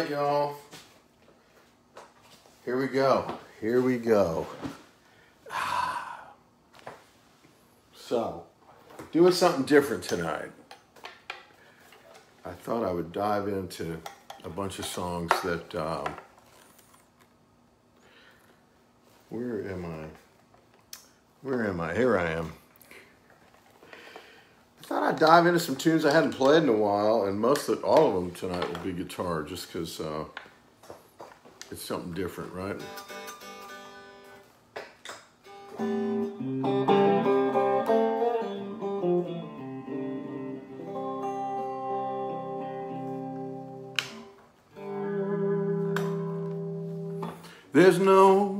right, y'all. Here we go. Here we go. So, doing something different tonight. I thought I would dive into a bunch of songs that. Um, where am I? Where am I? Here I am. Thought I'd dive into some tunes I hadn't played in a while, and most of all of them tonight will be guitar, just because uh, it's something different, right? There's no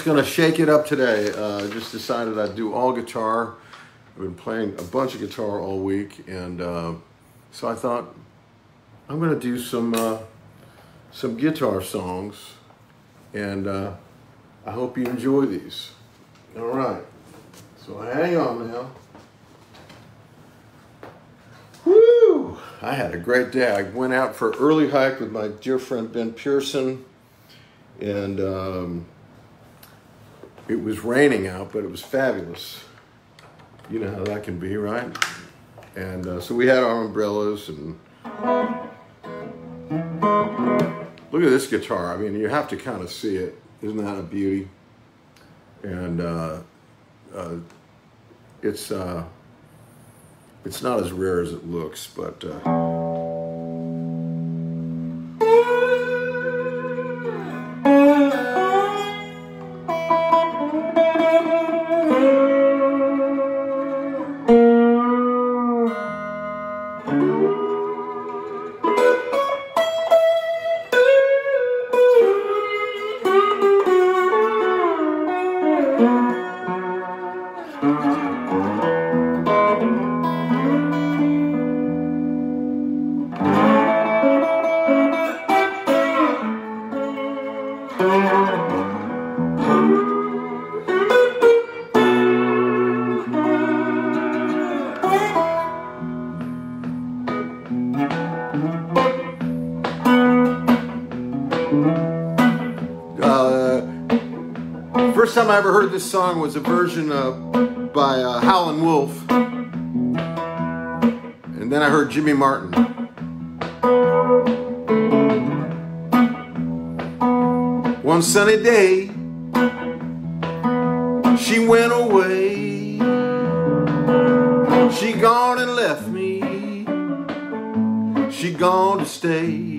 just to shake it up today. Uh, just decided I'd do all guitar. I've been playing a bunch of guitar all week, and uh, so I thought I'm to do some uh, some guitar songs, and uh, I hope you enjoy these. All right, so hang on now. Woo! I had a great day. I went out for an early hike with my dear friend Ben Pearson, and um, it was raining out, but it was fabulous. You know how that can be, right? And uh, so we had our umbrellas and look at this guitar. I mean, you have to kind of see it. Isn't that a beauty? And uh, uh, it's uh, it's not as rare as it looks, but. Time I ever heard this song was a version of, by uh, Howlin' Wolf. And then I heard Jimmy Martin. One sunny day, she went away. She gone and left me. She gone to stay.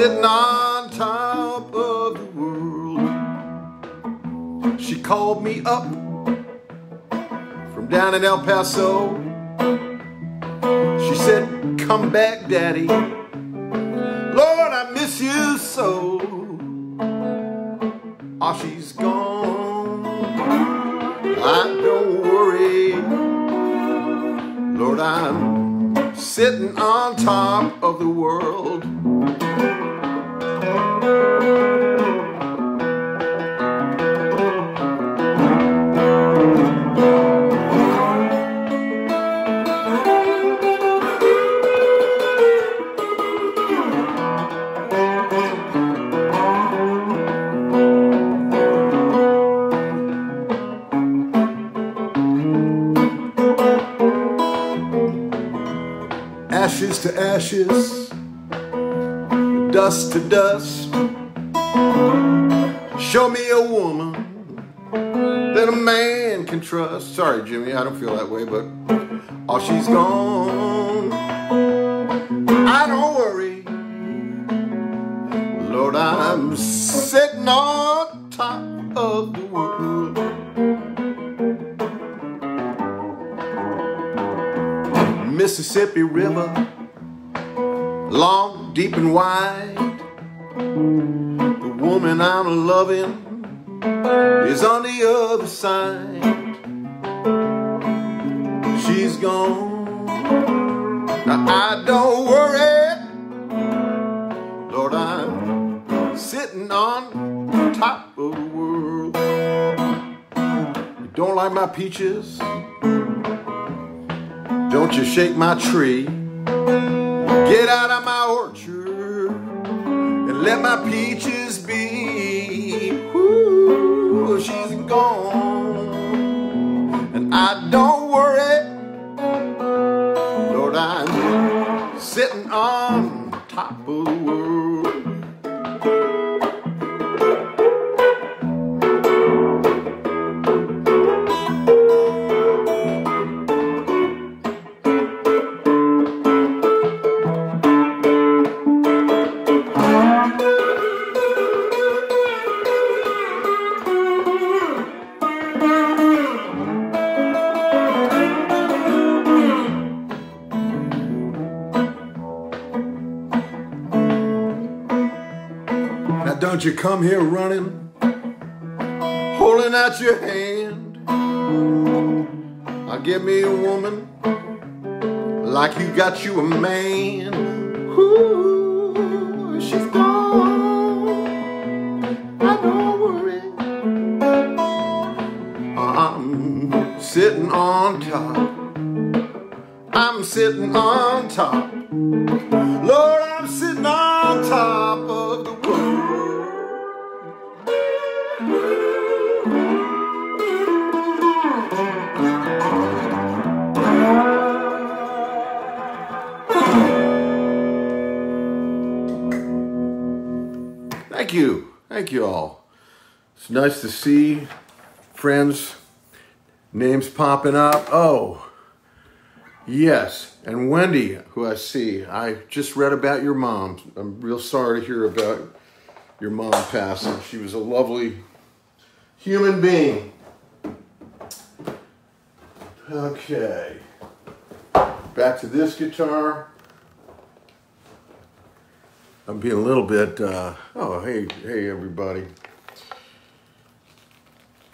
Sitting on top of the world. She called me up from down in El Paso. She said, Come back, Daddy. Lord, I miss you so. Oh, she's gone. I don't worry. Lord, I'm sitting on top of the world. Ashes, dust to dust. Show me a woman that a man can trust. Sorry, Jimmy, I don't feel that way, but oh, she's gone. I don't worry. Lord, I'm sitting on top of the world. Mississippi River, long, deep, and wide. The woman I'm loving is on the other side. She's gone. Now I don't worry, Lord, I'm sitting on top of the world. You don't like my peaches? Don't you shake my tree. Get out of my orchard and let my peaches be. Ooh, she's gone. Come here running, holding out your hand. I'll give me a woman like you got you a man. Ooh, she's gone. I don't worry. I'm sitting on top. I'm sitting on top. Lord, I'm sitting on top of the world. You all. It's nice to see friends, names popping up. Oh, yes. And Wendy, who I see, I just read about your mom. I'm real sorry to hear about your mom passing. She was a lovely human being. Okay. Back to this guitar. I'm being a little bit, uh, oh, hey, hey, everybody.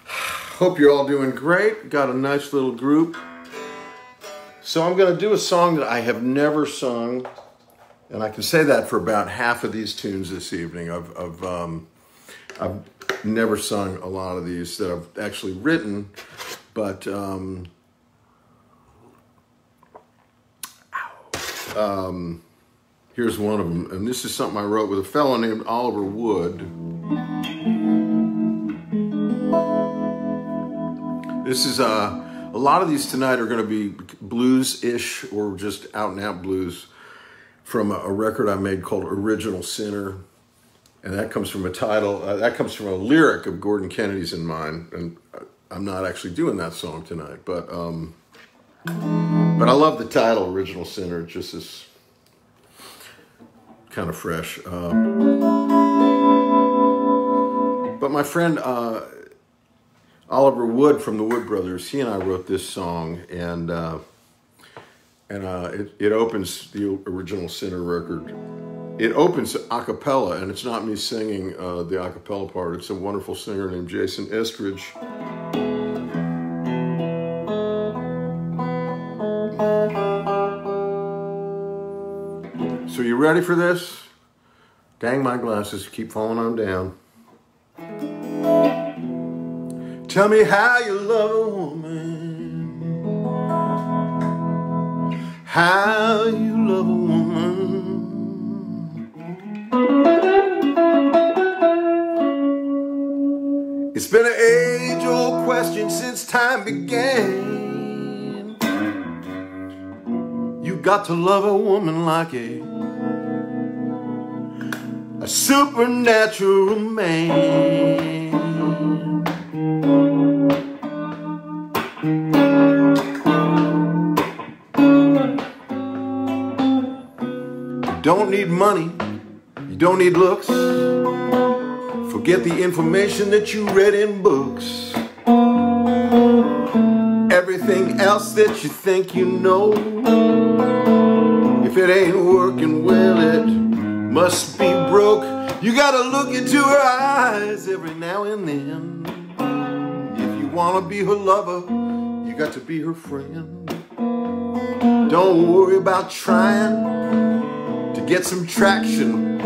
Hope you're all doing great. Got a nice little group. So I'm going to do a song that I have never sung, and I can say that for about half of these tunes this evening. I've, I've, um, I've never sung a lot of these that I've actually written, but um, um, here's one of them, and this is something I wrote with a fellow named Oliver Wood. This is uh, a lot of these tonight are going to be blues-ish or just out-and-out blues from a, a record I made called Original Sinner and that comes from a title uh, that comes from a lyric of gordon kennedy's in mine and i'm not actually doing that song tonight but um but i love the title original sinner just is kind of fresh uh, but my friend uh, oliver wood from the wood brothers he and i wrote this song and uh, and uh, it, it opens the original sinner record it opens a cappella, and it's not me singing uh, the a cappella part. It's a wonderful singer named Jason Eskridge. You ready for this? Dang, my glasses keep falling on down. Tell me how you love a woman. How you love a woman. It's been an age-old question since time began. You got to love a woman like a, a supernatural man. You don't need money you don't need looks. Forget the information that you read in books. Everything else that you think you know. If it ain't working well, it must be broke. You gotta look into her eyes every now and then. If you wanna be her lover, you got to be her friend. Don't worry about trying to get some traction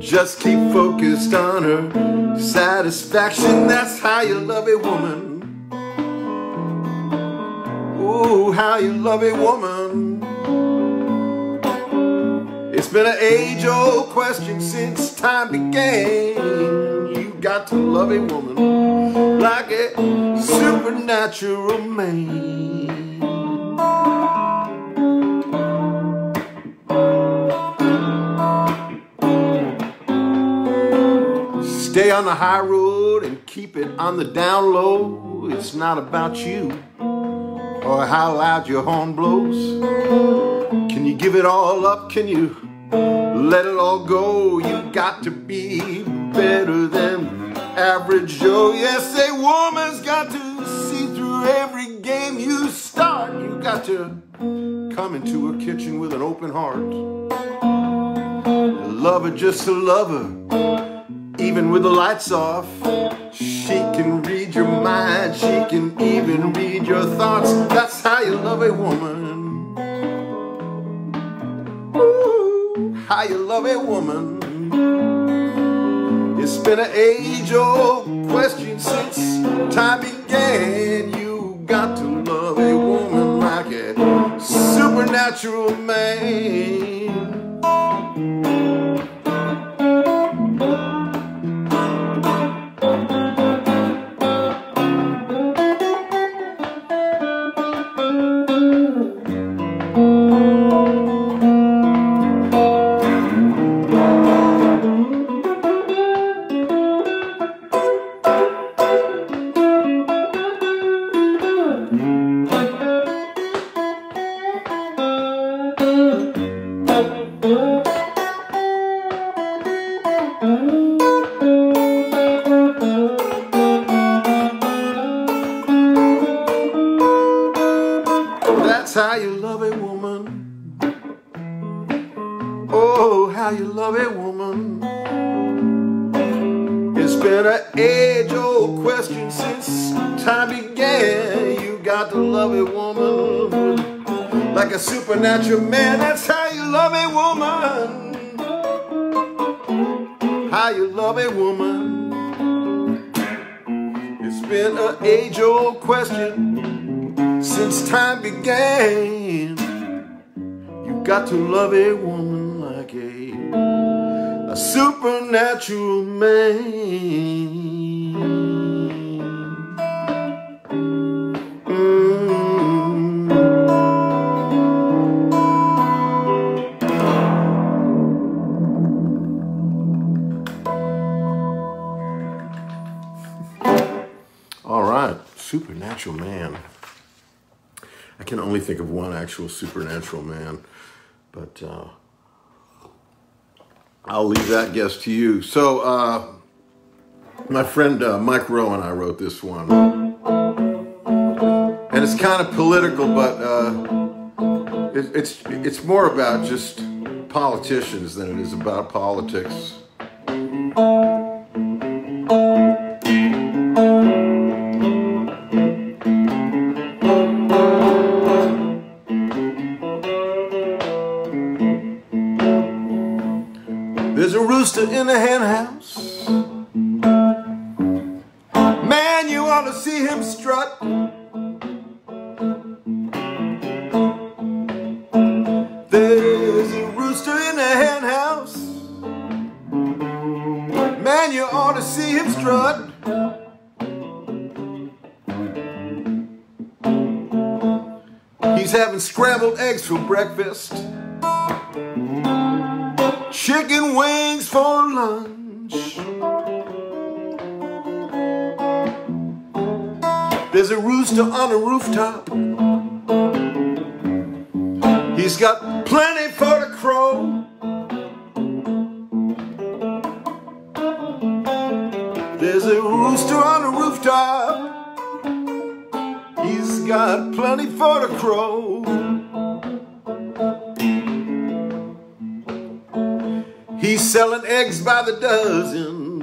just keep focused on her satisfaction. That's how you love a woman. Ooh, how you love a woman. It's been an age-old question since time began. You got to love a woman like a supernatural man. Stay on the high road and keep it on the down low. It's not about you or how loud your horn blows. Can you give it all up? Can you let it all go? You got to be better than average Joe. Yes, a woman's got to see through every game you start. You got to come into a kitchen with an open heart. Love her just to love her even with the lights off. She can read your mind, she can even read your thoughts. That's how you love a woman. How you love a woman. It's been an age-old question since time began. You got to love a woman like a supernatural man. That's how you love a woman. Oh, how you love a woman. It's been an age old question since time began. You got to love a woman like a supernatural man. That's how you love a woman. A woman. It's been an age-old question since time began. You got to love a woman like a, a supernatural man. Man. I can only think of one actual supernatural man, but uh, I'll leave that guess to you. So, uh, my friend uh, Mike Rowe and I wrote this one. And it's kind of political, but uh, it, it's, it's more about just politicians than it is about politics. In the hen house. Man, you ought to see him strut. There's a rooster in the hen house. Man, you ought to see him strut. He's having scrambled eggs for breakfast chicken wings for lunch. There's a rooster on a rooftop. He's got plenty for the crow. There's a rooster on a rooftop. He's got plenty for the crow. Selling eggs by the dozen.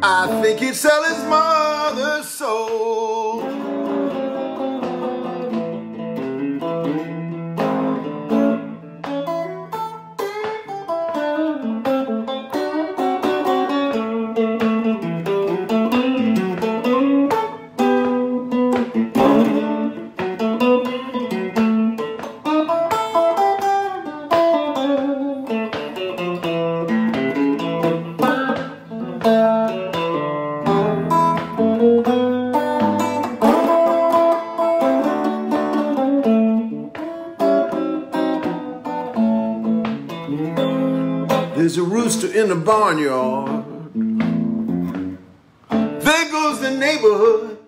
I think he'd sell his mother's soul. Barnyard. There goes the neighborhood.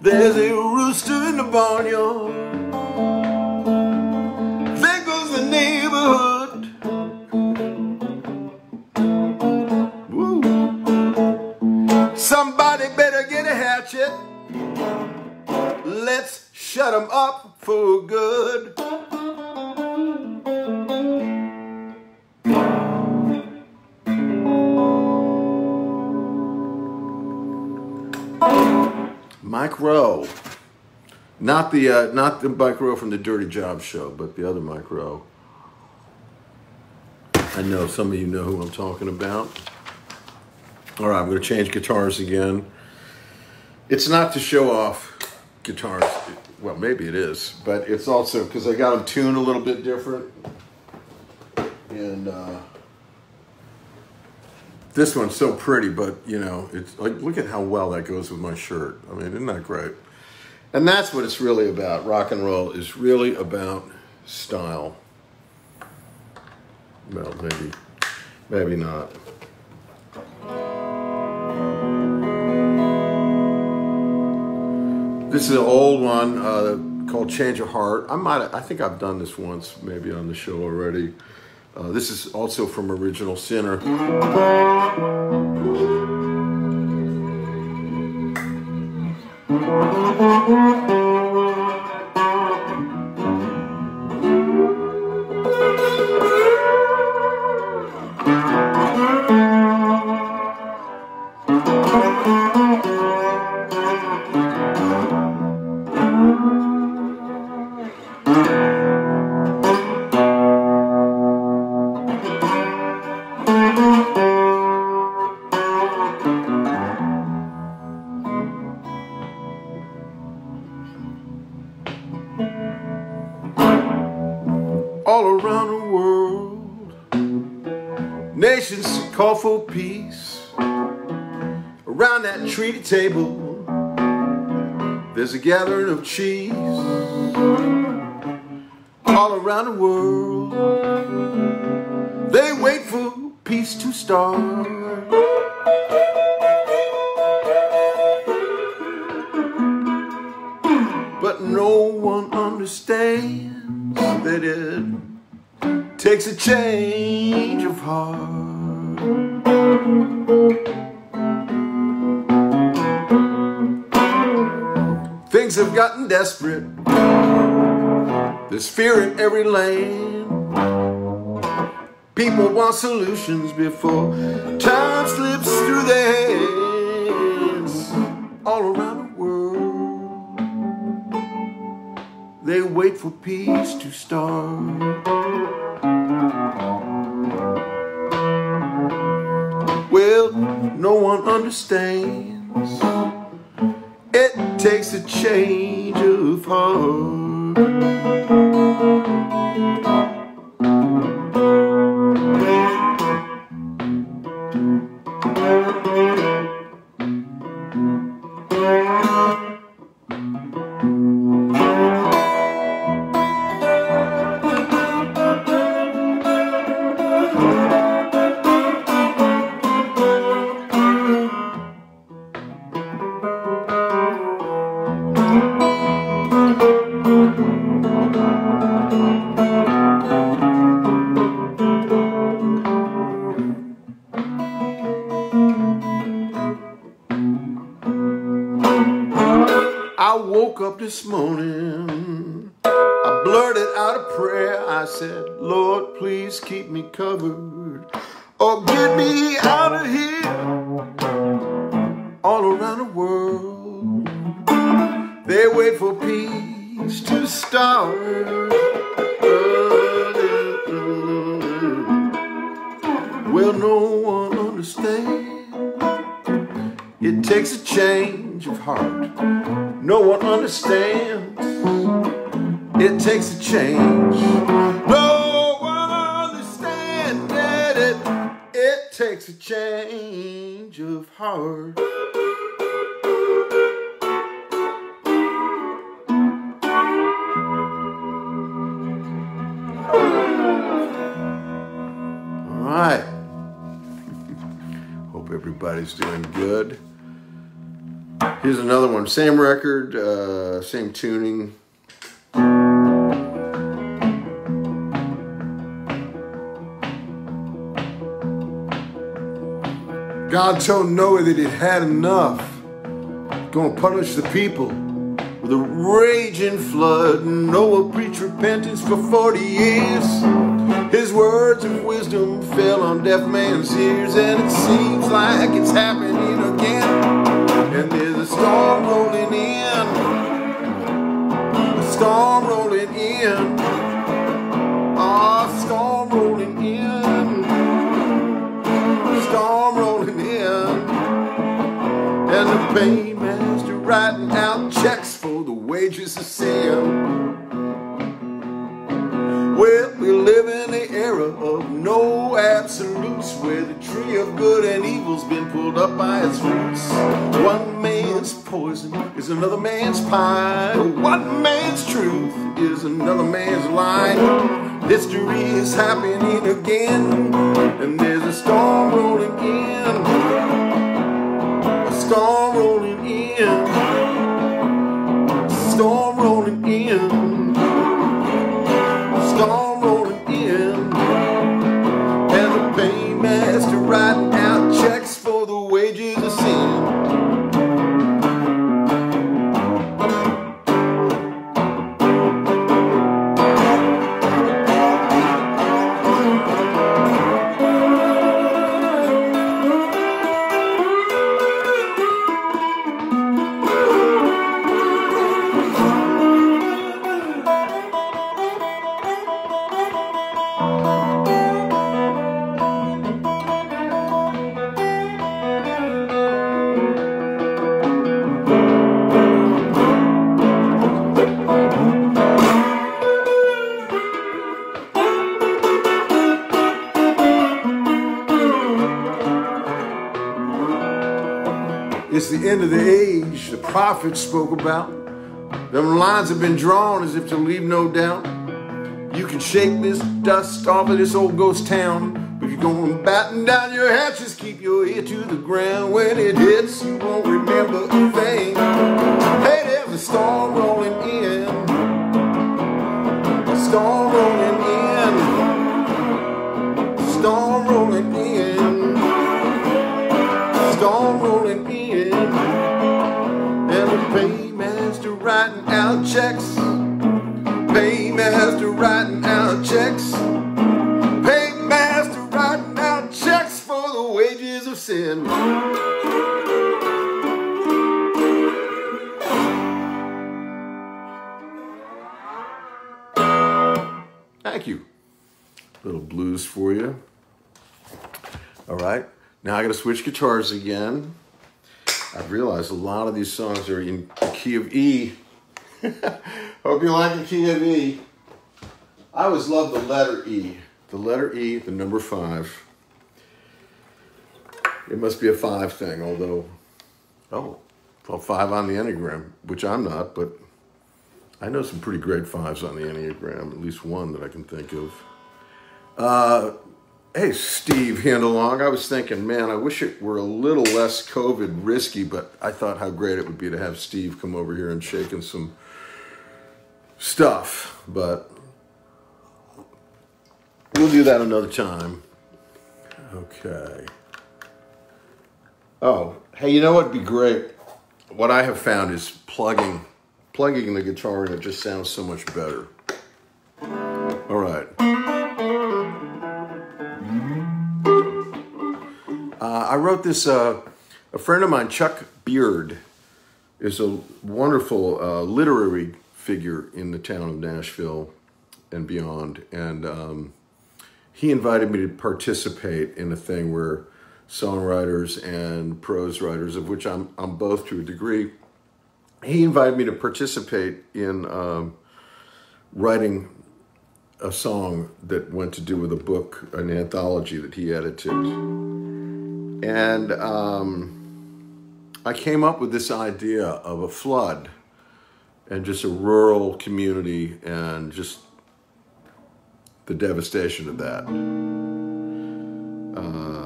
There's a rooster in the barnyard. There goes the neighborhood. Woo. Somebody better get a hatchet. Let's shut them up not the uh, not the Mike Rowe from the Dirty Job Show, but the other Mike Rowe. I know some of you know who I'm talking about. All right, I'm going to change guitars again. It's not to show off guitars. Well, maybe it is, but it's also because I got them tuned a little bit different. And uh, this one's so pretty, but you know, it's like, look at how well that goes with my shirt. I mean, isn't that great? And that's what it's really about. Rock and roll is really about style. Well, maybe, maybe not. This is an old one uh, called Change of Heart. I might, I think I've done this once, maybe on the show already. Uh, this is also from Original Sinner. For peace. Around that treaty table, there's a gathering of chiefs all around the world. Desperate. There's fear in every lane. People want solutions before time slips through their hands all around the world. They wait for peace to start. Well, no one understands. It takes a change of heart. This morning. I blurted out a prayer. I said, Lord, please keep me covered or get me out of here. All around the world, they wait for peace to start. Well, no one understands. It takes a change of heart. Same record, uh, same tuning. God told Noah that he'd had enough. Gonna punish the people with a raging flood. Noah preached repentance for 40 years. His words of wisdom fell on deaf man's ears, and it seems like it's happening again. And there's a storm rolling in, a storm rolling in, a storm rolling in, a storm rolling in, and the paymaster writing out checks for the wages of sin. Well, we live in the era of no absolutes where the tree of good and evil's been pulled up by its roots. One man's poison is another man's pie. One man's truth is another man's lie. History is happening again, and there's a storm rolling in. A storm rolling in. Prophets spoke about. Them lines have been drawn as if to leave no doubt. You can shake this dust off of this old ghost town, but you're gonna batten down your hatches, keep your ear to the ground. When it hits, you won't remember a thing. Hey, there's a storm rolling in. A storm rolling checks. Paymaster writing out checks. Paymaster writing out checks for the wages of sin. Thank you. Little blues for you. All right. Now I got to switch guitars again. I've realized a lot of these songs are in the key of E. Hope you like the key of E. I always love the letter E. The letter E, the number five. It must be a five thing, although, oh, well, five on the Enneagram, which I'm not, but I know some pretty great fives on the Enneagram, at least one that I can think of. Uh, hey, Steve Hindalong. I was thinking, man, I wish it were a little less COVID risky, but I thought how great it would be to have Steve come over here and shake shaking some stuff. But we'll do that another time. Okay. Oh, hey, you know what'd be great? What I have found is plugging plugging the guitar in, it just sounds so much better. All right. Uh, I wrote this, uh, a friend of mine, Chuck Beard, is a wonderful uh, literary figure in the town of Nashville and beyond. And um, he invited me to participate in a thing where songwriters and prose writers, of which I'm, I'm both to a degree, he invited me to participate in um, writing a song that went to do with a book, an anthology that he edited. And um, I came up with this idea of a flood and just a rural community and just the devastation of that. Uh,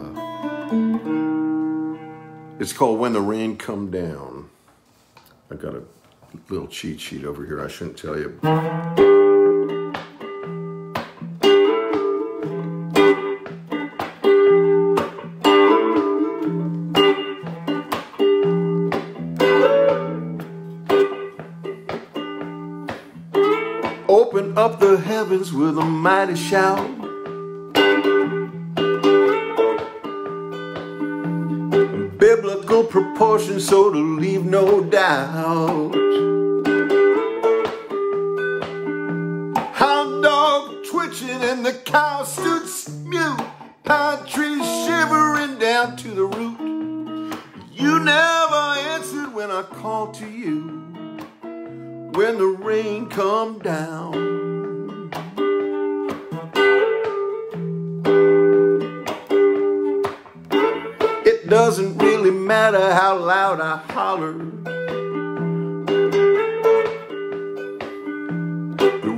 it's called When the Rain Come Down. I've got a little cheat sheet over here I shouldn't tell you. The heavens with a mighty shout. Biblical proportions so to leave no doubt.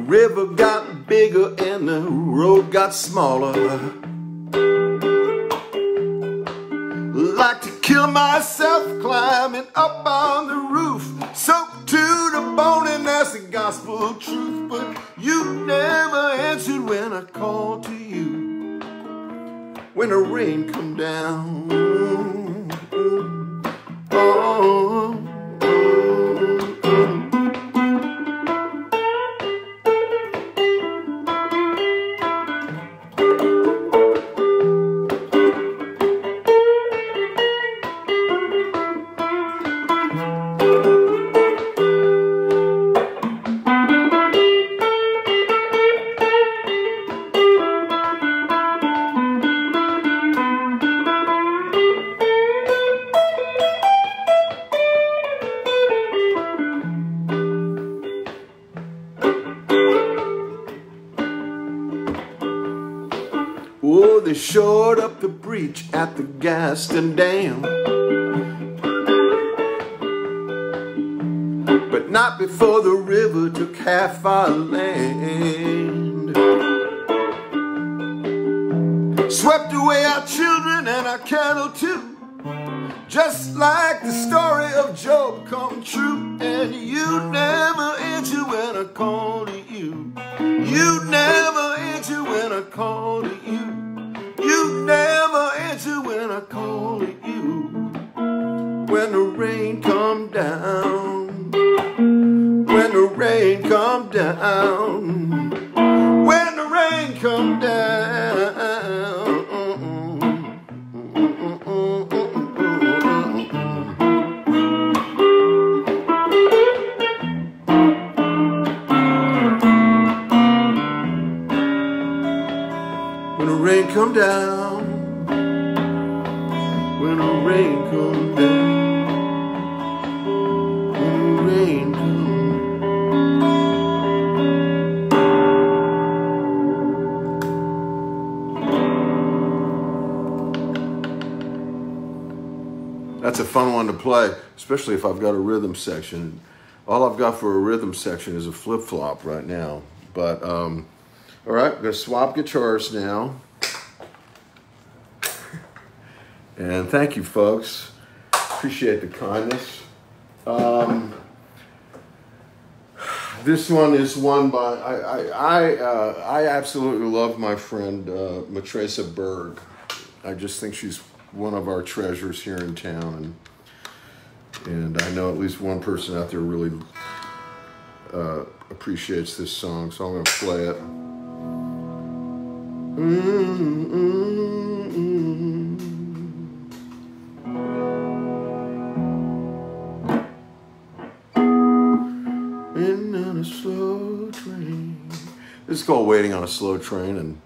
River got bigger and the road got smaller. Like to kill myself climbing up on the roof, soaked to the bone, and that's the gospel truth. But you never answered when I called to you when the rain come down. Shored up play, especially if I've got a rhythm section. All I've got for a rhythm section is a flip flop right now. But um, all right, I'm gonna swap guitars now. And thank you, folks. Appreciate the kindness. Um, this one is one by I I I, uh, I absolutely love my friend uh, Matraca Berg. I just think she's one of our treasures here in town, and I know at least one person out there really uh, appreciates this song, so I'm gonna play it. Waiting on a slow train. This is called Waiting on a Slow Train, and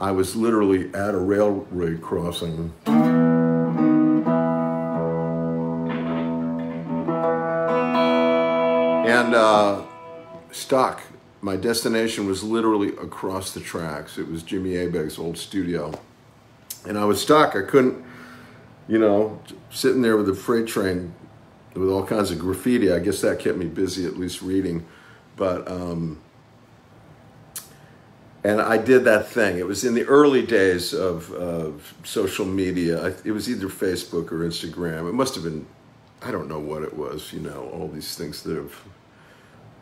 I was literally at a railway crossing. And uh, stuck. My destination was literally across the tracks. It was Jimmy Abegg's old studio. And I was stuck. I couldn't, you know, sitting there with the freight train with all kinds of graffiti. I guess that kept me busy, at least reading. But, um, and I did that thing. It was in the early days of, of social media. I, it was either Facebook or Instagram. It must have been, I don't know what it was, you know, all these things that have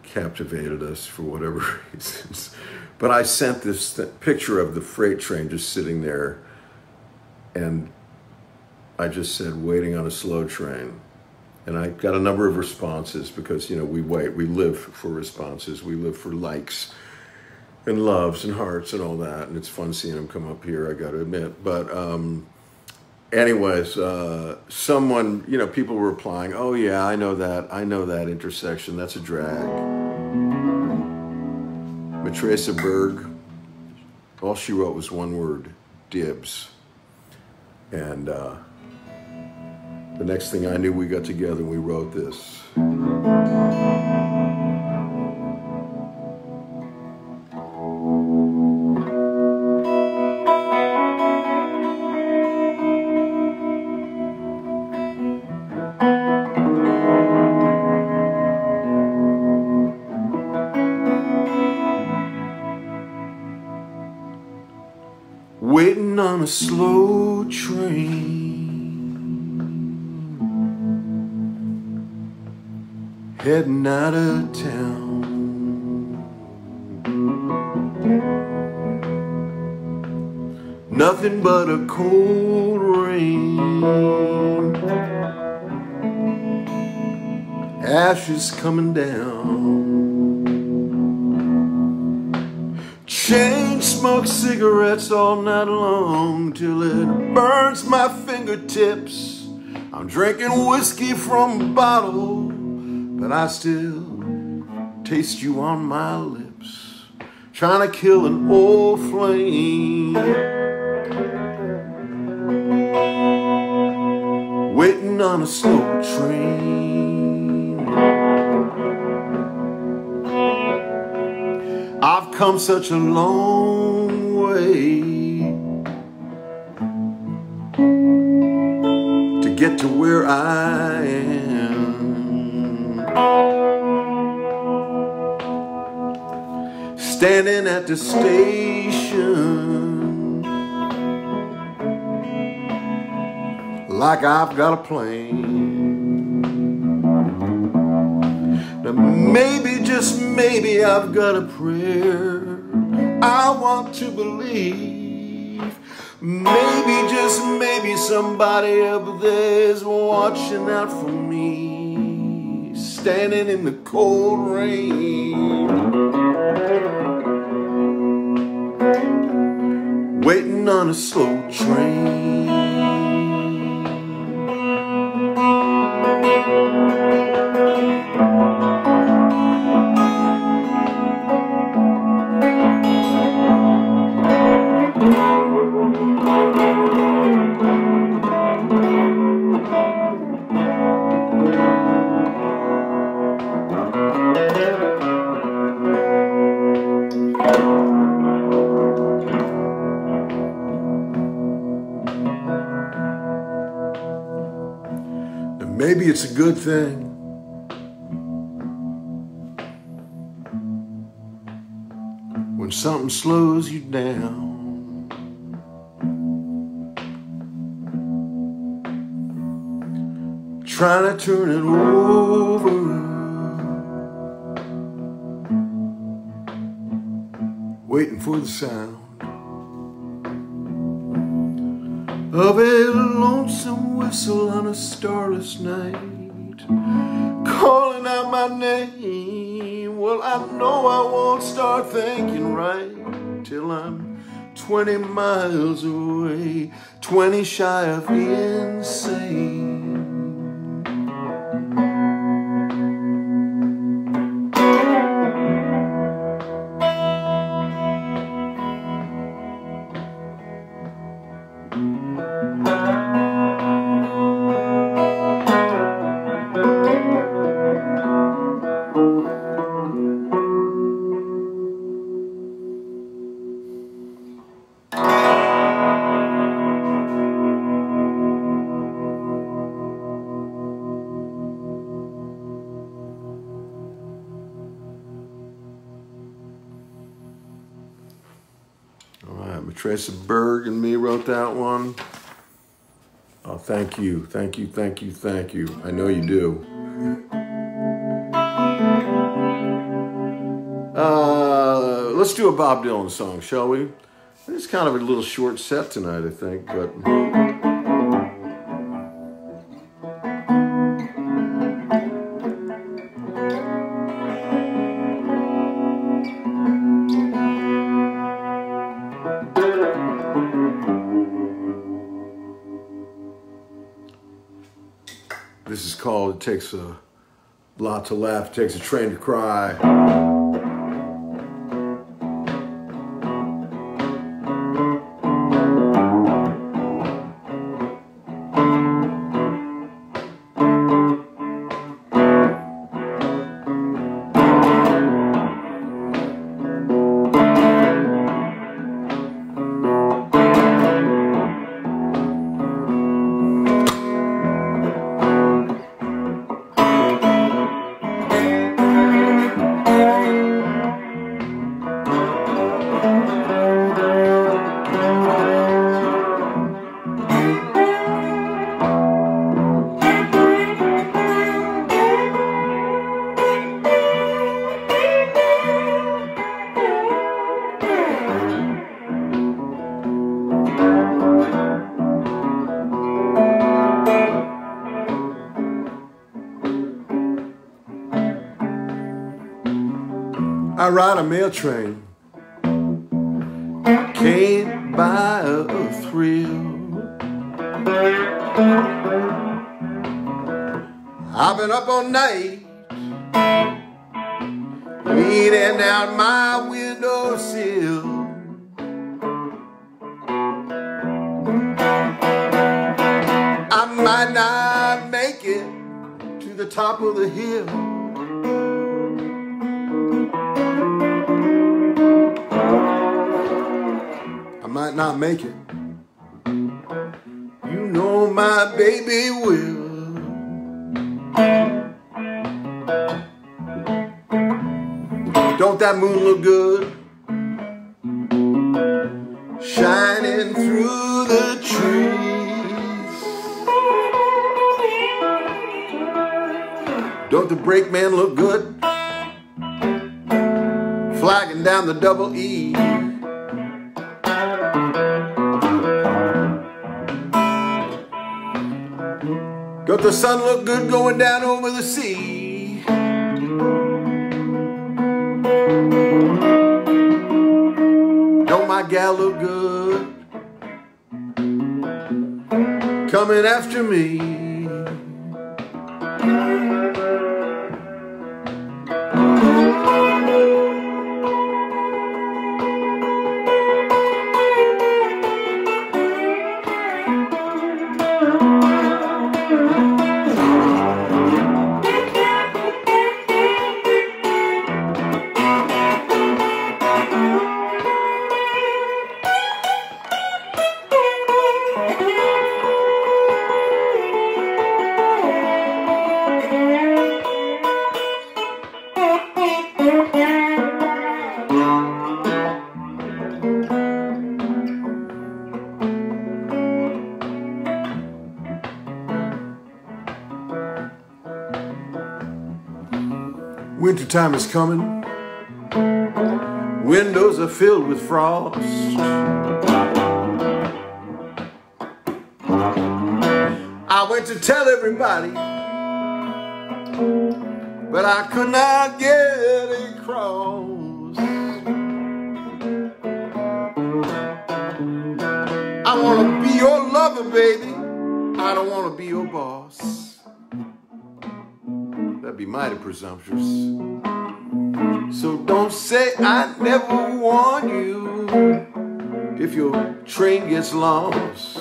captivated us for whatever reasons. But I sent this th- picture of the freight train just sitting there, and I just said, waiting on a slow train. And I got a number of responses because, you know, we wait, we live for responses, we live for likes and loves and hearts and all that. And it's fun seeing them come up here, I got to admit. But, um, anyways, uh, someone, you know, people were replying, oh, yeah, I know that. I know that intersection. That's a drag. Matraca Berg, all she wrote was one word dibs. And uh, the next thing I knew, we got together and we wrote this. Slow train, heading out of town. Nothing but a cold rain, ashes coming down. Chain smoke cigarettes all night long till it burns my fingertips. I'm drinking whiskey from a bottle, but I still taste you on my lips. Trying to kill an old flame. Waiting on a slow train. come such a long way to get to where I am. Standing at the station like I've got a plane. Now maybe just maybe I've got a prayer I want to believe. Maybe, just maybe somebody up there's watching out for me, standing in the cold rain, waiting on a slow train. Maybe it's a good thing. When something slows you down. Trying to turn it over. Waiting for the sound of a lonesome whistle on a starless night, calling out my name. Well, I know I won't start thinking right till I'm 20 miles away, 20 shy of insane. Berg and me wrote that one. Oh, thank you, thank you, thank you, thank you. I know you do. Uh, let's do a Bob Dylan song, shall we? It's kind of a little short set tonight, I think, but. It Takes a Lot to Laugh, It Takes a Train to Cry. Ride a mail train. Can't buy a thrill. I've been up all night, leaning out my windowsill. I might not make it to the top of the hill. Not make it. You know my baby will. Don't that moon look good? shining through the trees. Don't the brakeman look good? Flagging down the double E. Don't the sun look good going down over the sea? Don't my gal look good? Coming after me. Wintertime is coming. Windows are filled with frost. I went to tell everybody, but I could not get across. I want to be your lover, baby. I don't want to be your boss. Be mighty presumptuous. So don't say I never warn you if your train gets lost.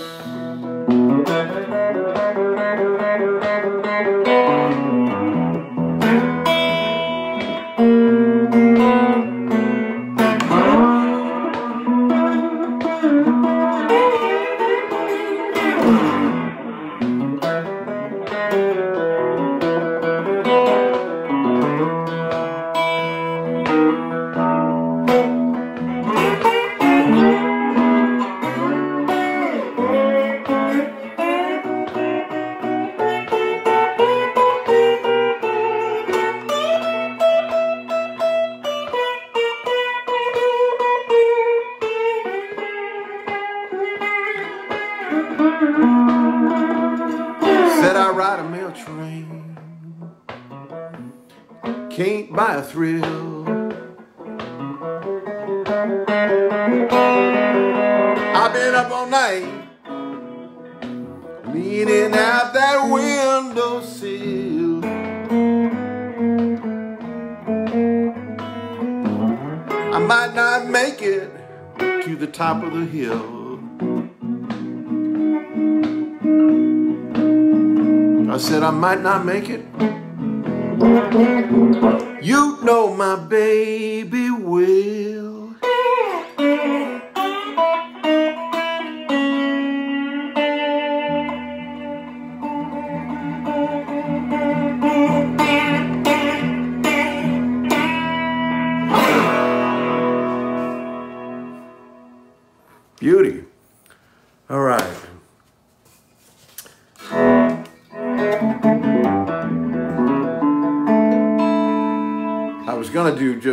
You know my baby will.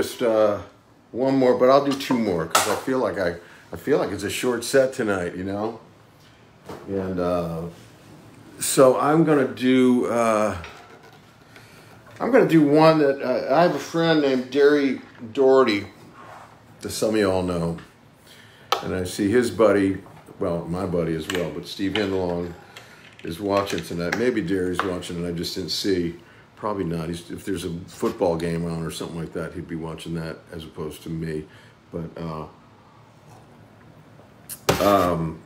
Just uh, one more, but I'll do two more because I feel like I, I feel like it's a short set tonight, you know. And uh, so I'm gonna do, uh, I'm gonna do one that uh, I have a friend named Derri Daugherty, that some of you all know, and I see his buddy, well, my buddy as well, but Steve Hindalong is watching tonight. Maybe Derri's watching, and I just didn't see. Probably not. He's, if there's a football game on or something like that, he'd be watching that as opposed to me. But uh, um,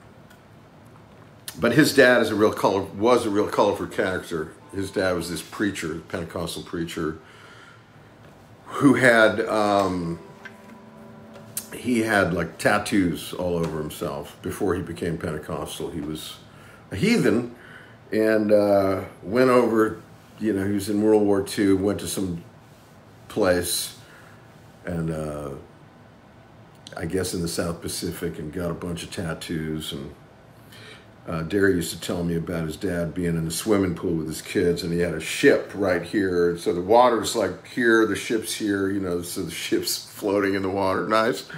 but his dad is a real color was a real colorful character. His dad was this preacher, Pentecostal preacher, who had um, he had like tattoos all over himself before he became Pentecostal. He was a heathen and uh, went over you know, he was in World War II, went to some place and uh, I guess in the South Pacific and got a bunch of tattoos. And uh, Derri used to tell me about his dad being in the swimming pool with his kids, and he had a ship right here. So the water's like here, the ship's here, you know, so the ship's floating in the water. Nice.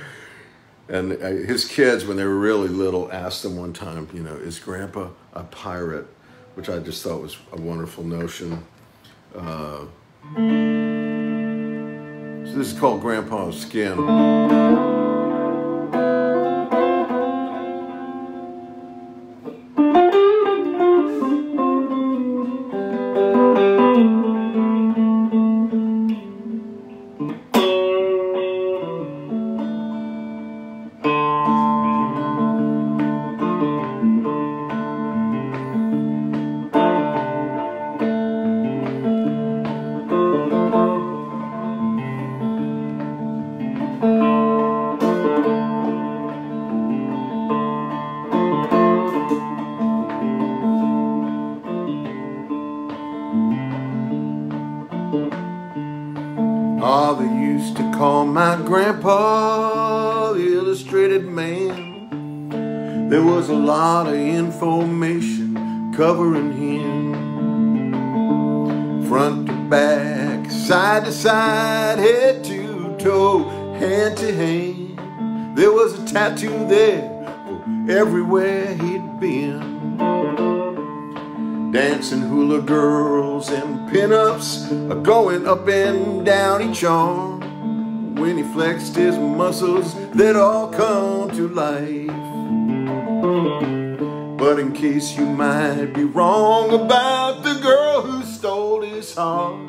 And uh, his kids, when they were really little, asked him one time, you know, is Grandpa a pirate? Which I just thought was a wonderful notion. Uh, so this is called Grandpa's Skin. They'd all come to life. But in case you might be wrong about the girl who stole his heart,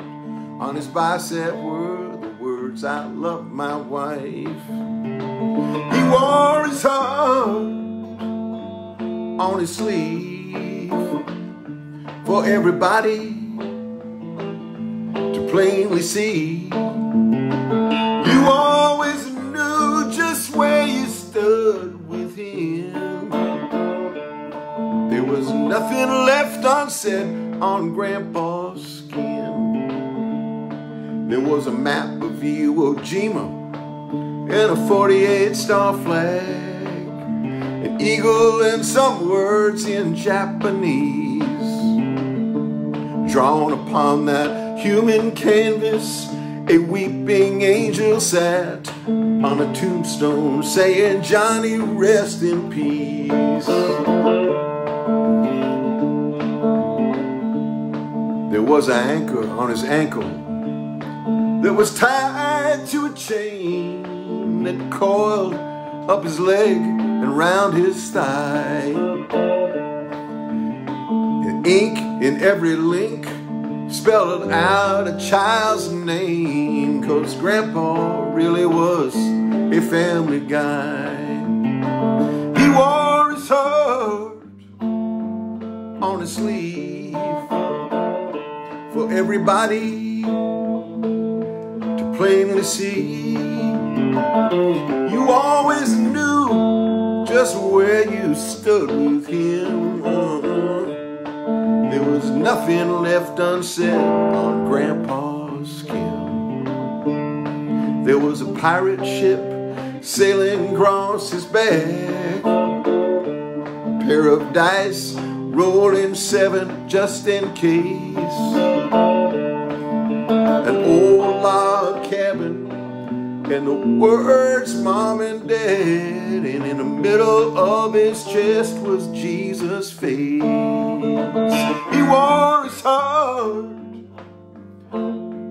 on his bicep were the words, I love my wife. He wore his heart on his sleeve for everybody to plainly see. Unsaid on Grandpa's skin. There was a map of Iwo Jima and a 48 star flag, an eagle and some words in Japanese drawn upon that human canvas. A weeping angel sat on a tombstone saying, Johnny, rest in peace. Was an anchor on his ankle that was tied to a chain that coiled up his leg and round his thigh. And ink in every link spelled out a child's name cause grandpa really was a family guy he wore his heart on his sleeve for everybody to plainly see you always knew just where you stood with him. There was nothing left unsaid on Grandpa's skin. There was a pirate ship sailing across his back. A pair of dice rolling seven just in case. An old log cabin and the words mom and dad and in the middle of his chest was Jesus' face he wore his heart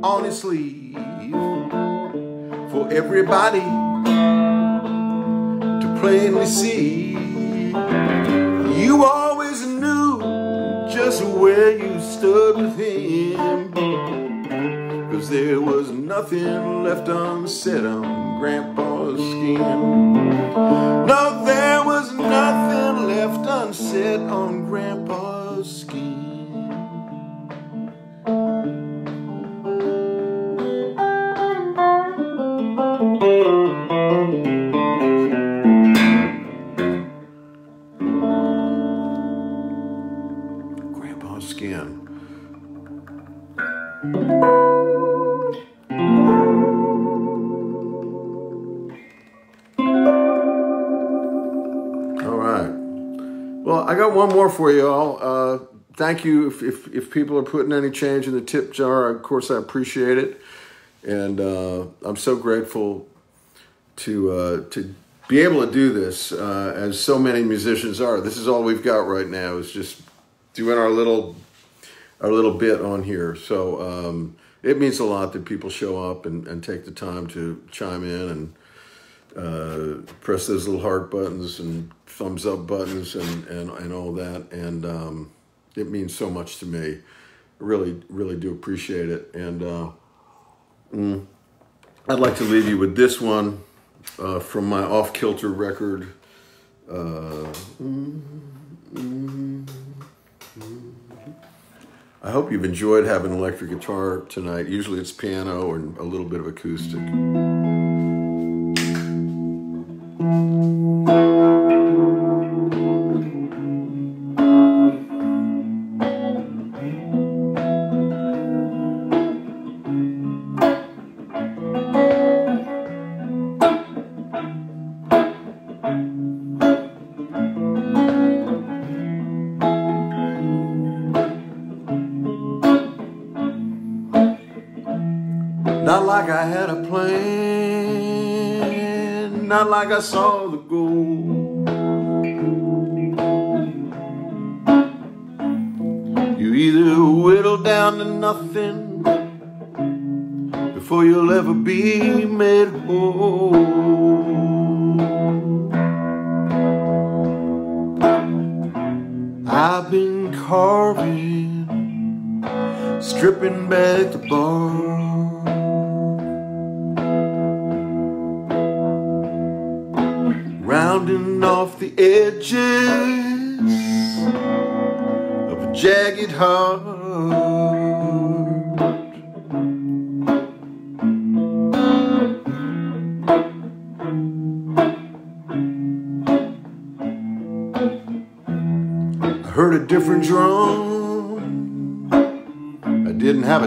on his sleeve for everybody to plainly see you just where you stood with him Cause there was nothing left unsaid on Grandpa's skin. No, there was nothing left unsaid on Grandpa's skin. One more for you all. Uh, thank you if, if, if people are putting any change in the tip jar. Of course, I appreciate it, and uh, I'm so grateful to uh, to be able to do this uh, as so many musicians are. This is all we've got right now. Is just doing our little our little bit on here. So um, it means a lot that people show up and, and take the time to chime in and uh, press those little heart buttons and thumbs up buttons and, and, and all that. And um, it means so much to me. Really, really do appreciate it. And uh, mm, I'd like to leave you with this one uh, from my Off Kilter record. Uh, I hope you've enjoyed having electric guitar tonight. Usually it's piano and a little bit of acoustic. Not plan, not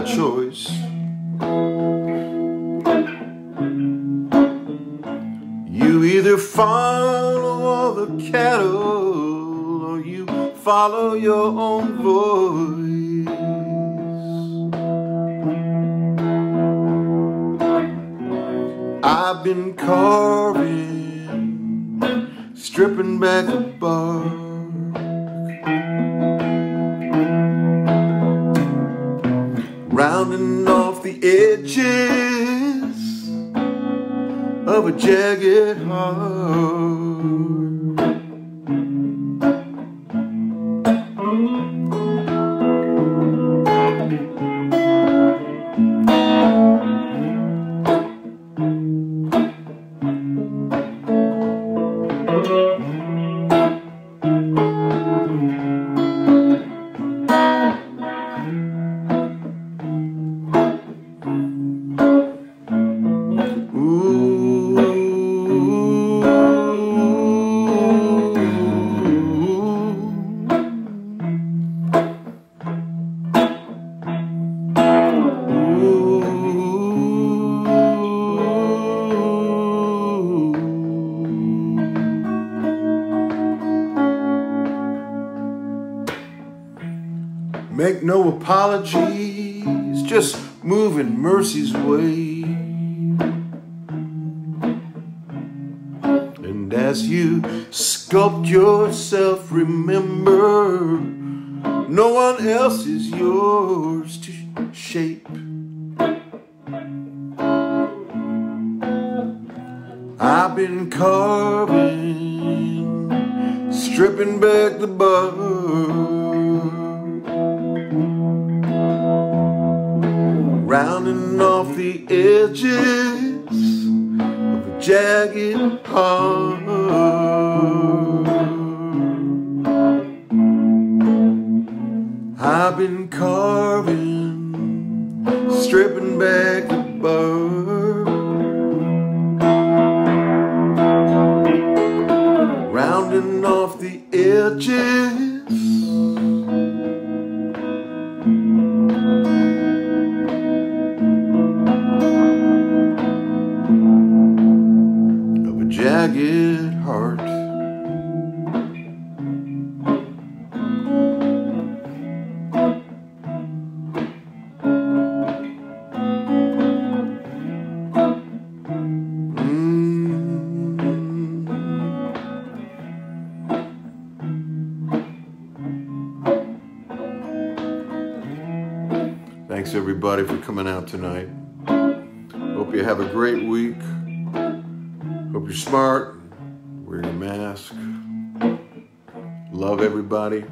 choice. You either follow all the cattle or you follow your own voice. I've been carving, stripping back the bark. Edges of a jagged heart. Of a jagged heart. I've been carving, stripping back tonight. Hope you have a great week. Hope you're smart. Wear your mask. Love everybody.